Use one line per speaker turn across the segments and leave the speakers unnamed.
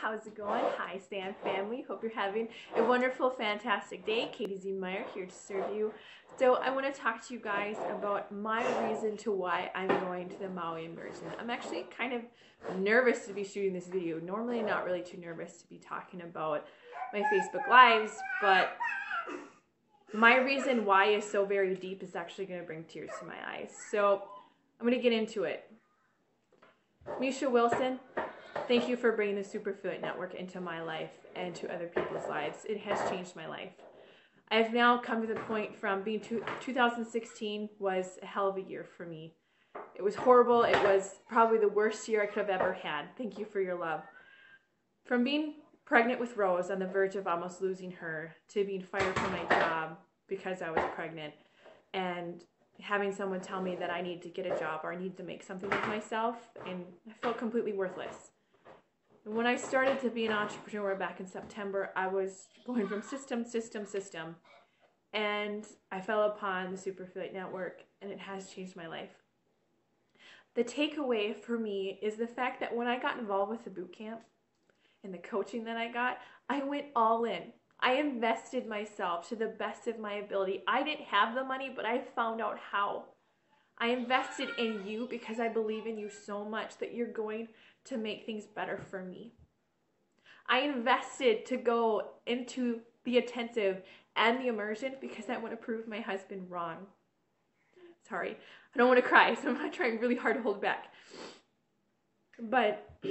how's it going? Hi, Stan family. Hope you're having a wonderful, fantastic day. Katie Z. Meyer here to serve you. So, I want to talk to you guys about my reason to why I'm going to the Maui immersion. I'm actually kind of nervous to be shooting this video. Normally, not really too nervous to be talking about my Facebook Lives, but my reason why is so very deep is actually going to bring tears to my eyes. So, I'm going to get into it. Misha Wilson, Thank you for bringing the Super Affiliate Network into my life and to other people's lives. It has changed my life. I've now come to the point from being two, 2016 was a hell of a year for me. It was horrible. It was probably the worst year I could have ever had. Thank you for your love. From being pregnant with Rose on the verge of almost losing her to being fired from my job because I was pregnant and having someone tell me that I need to get a job or I need to make something of myself and I felt completely worthless. When I started to be an entrepreneur back in September, I was going from system, system, system. And I fell upon the Super Affiliate Network, and it has changed my life. The takeaway for me is the fact that when I got involved with the boot camp and the coaching that I got, I went all in. I invested myself to the best of my ability. I didn't have the money, but I found out how. I invested in you because I believe in you so much that you're going to make things better for me. I invested to go into the intensive and the immersion because I want to prove my husband wrong. Sorry, I don't want to cry, so I'm not trying really hard to hold back. But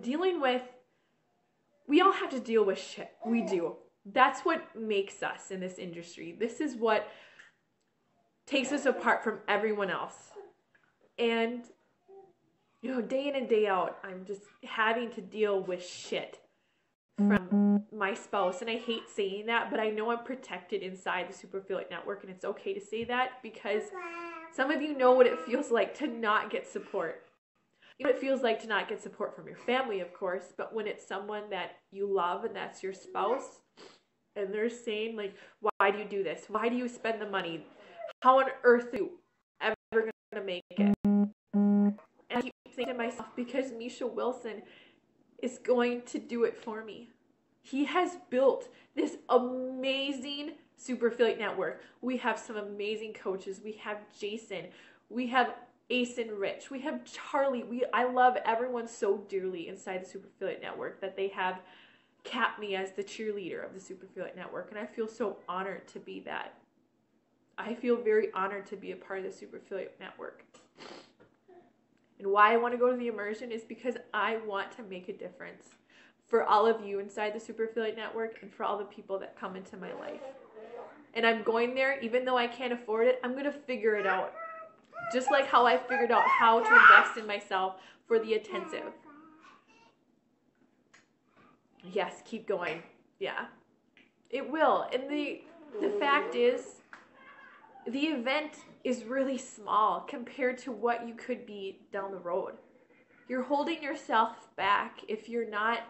dealing with, we all have to deal with shit. We do. That's what makes us in this industry. This is what takes us apart from everyone else. And, you know, day in and day out, I'm just having to deal with shit from my spouse. And I hate saying that, but I know I'm protected inside the Super Affiliate Network, and it's okay to say that because some of you know what it feels like to not get support. You know what it feels like to not get support from your family, of course, but when it's someone that you love and that's your spouse, and they're saying, like, why do you do this? Why do you spend the money? How on earth are you ever to make it? And I keep thinking to myself, because Misha Wilson is going to do it for me. He has built this amazing super affiliate network. We have some amazing coaches. We have Jason. We have Ace and Rich. We have Charlie. We I love everyone so dearly inside the super affiliate network that they have capped me as the cheerleader of the super affiliate network and I feel so honored to be that. I feel very honored to be a part of the Super Affiliate Network. And why I want to go to the immersion is because I want to make a difference for all of you inside the Super Affiliate Network and for all the people that come into my life. And I'm going there, even though I can't afford it, I'm going to figure it out. Just like how I figured out how to invest in myself for the intensive. Yes, keep going. Yeah. It will. And the the fact is the event is really small compared to what you could be down the road. You're holding yourself back if you're not,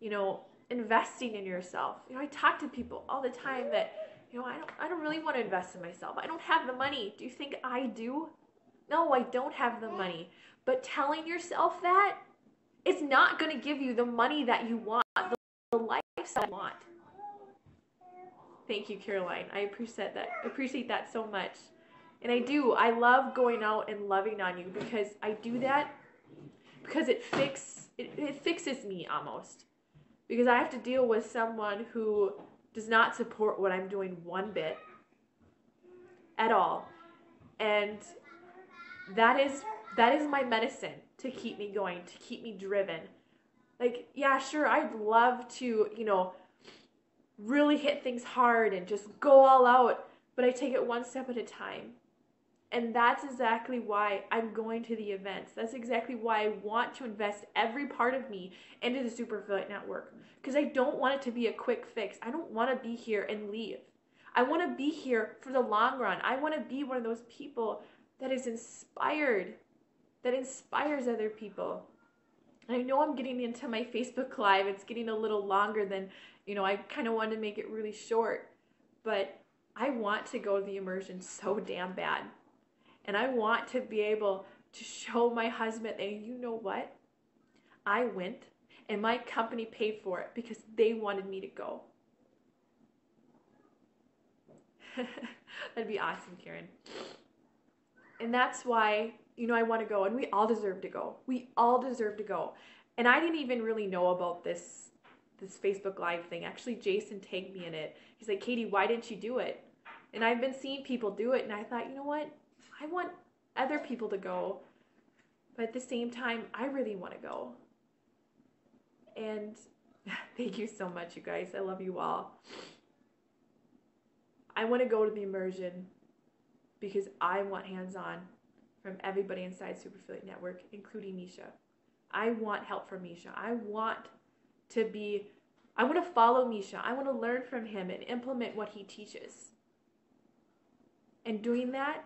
you know, investing in yourself. You know, I talk to people all the time that, you know, I don't I don't really want to invest in myself. I don't have the money. Do you think I do? No, I don't have the money. But telling yourself that it's not going to give you the money that you want, the, the lifestyle you want. Thank you, Caroline. I appreciate that. Appreciate that so much. And I do. I love going out and loving on you because I do that because it fix it, it fixes me almost. Because I have to deal with someone who does not support what I'm doing one bit at all. And that is that is my medicine to keep me going, to keep me driven. Like, yeah, sure, I'd love to, you know, really hit things hard and just go all out, but I take it one step at a time. And that's exactly why I'm going to the events. That's exactly why I want to invest every part of me into the Super Affiliate Network. Because I don't want it to be a quick fix. I don't want to be here and leave. I want to be here for the long run. I want to be one of those people that is inspired, that inspires other people. I know I'm getting into my Facebook Live. It's getting a little longer than you know, I kind of wanted to make it really short, but I want to go to the immersion so damn bad. And I want to be able to show my husband that you know what? I went and my company paid for it because they wanted me to go. That'd be awesome, Karen. And that's why, you know, I want to go and we all deserve to go. We all deserve to go. And I didn't even really know about this this Facebook Live thing. Actually, Jason tagged me in it. He's like, Katie, why didn't you do it? And I've been seeing people do it, and I thought, you know what? I want other people to go. But at the same time, I really want to go. And thank you so much, you guys. I love you all. I want to go to the immersion because I want hands on from everybody inside Super Affiliate Network, including Misha. I want help from Misha. I want to be, I want to follow Misha. I want to learn from him and implement what he teaches. And doing that,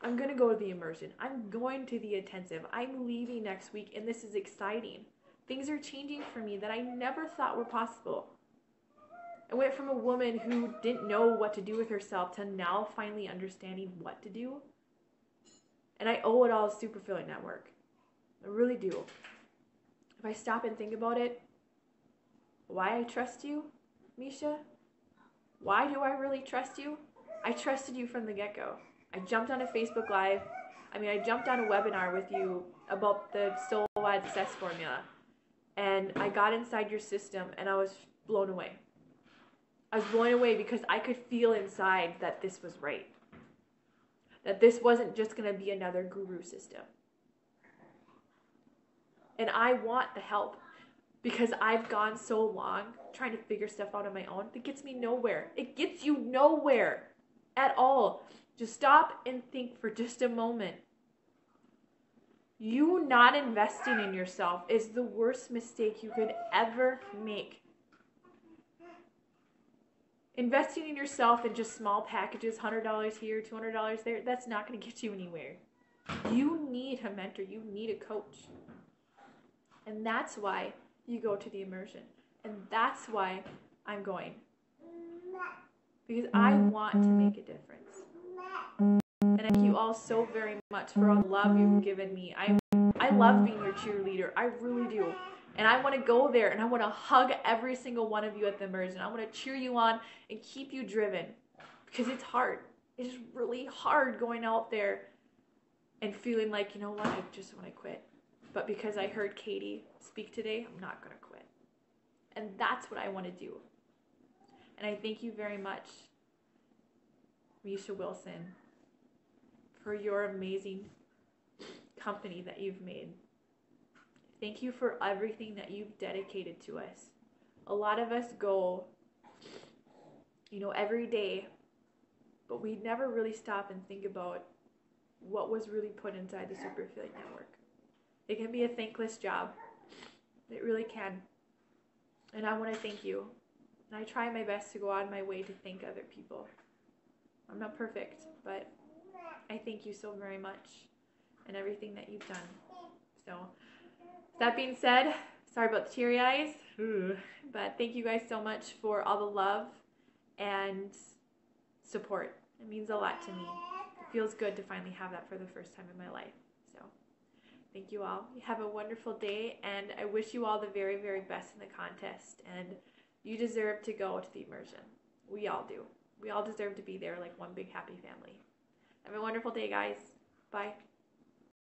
I'm going to go to the immersion. I'm going to the intensive. I'm leaving next week, and this is exciting. Things are changing for me that I never thought were possible. I went from a woman who didn't know what to do with herself to now finally understanding what to do. And I owe it all to Super Affiliate Network. I really do. If I stop and think about it, why I trust you, Misha? Why do I really trust you? I trusted you from the get go. I jumped on a Facebook Live. I mean, I jumped on a webinar with you about the Stowawad success formula. And I got inside your system and I was blown away. I was blown away because I could feel inside that this was right. That this wasn't just going to be another guru system. And I want the help because I've gone so long trying to figure stuff out on my own that gets me nowhere. It gets you nowhere at all. Just stop and think for just a moment. You not investing in yourself is the worst mistake you could ever make. Investing in yourself in just small packages, $100 here, $200 there, that's not going to get you anywhere. You need a mentor, you need a coach. And that's why you go to the immersion. And that's why I'm going. Because I want to make a difference. And thank you all so very much for all the love you've given me. I I love being your cheerleader. I really do. And I want to go there and I want to hug every single one of you at the immersion. I want to cheer you on and keep you driven because it's hard. It's really hard going out there and feeling like, you know what, I just want to quit. But because I heard Katie speak today, I'm not going to quit. And that's what I want to do. And I thank you very much, Misha Wilson, for your amazing company that you've made. Thank you for everything that you've dedicated to us. A lot of us go, you know, every day, but we never really stop and think about what was really put inside the Super Affiliate Network. It can be a thankless job. It really can. And I want to thank you. And I try my best to go out of my way to thank other people. I'm not perfect, but I thank you so very much and everything that you've done. So, that being said, sorry about the teary eyes, but thank you guys so much for all the love and support. It means a lot to me. It feels good to finally have that for the first time in my life. So, thank you all. You have a wonderful day, and I wish you all the very, very best in the contest. And you deserve to go to the immersion. We all do. We all deserve to be there like one big happy family. Have a wonderful day, guys. Bye.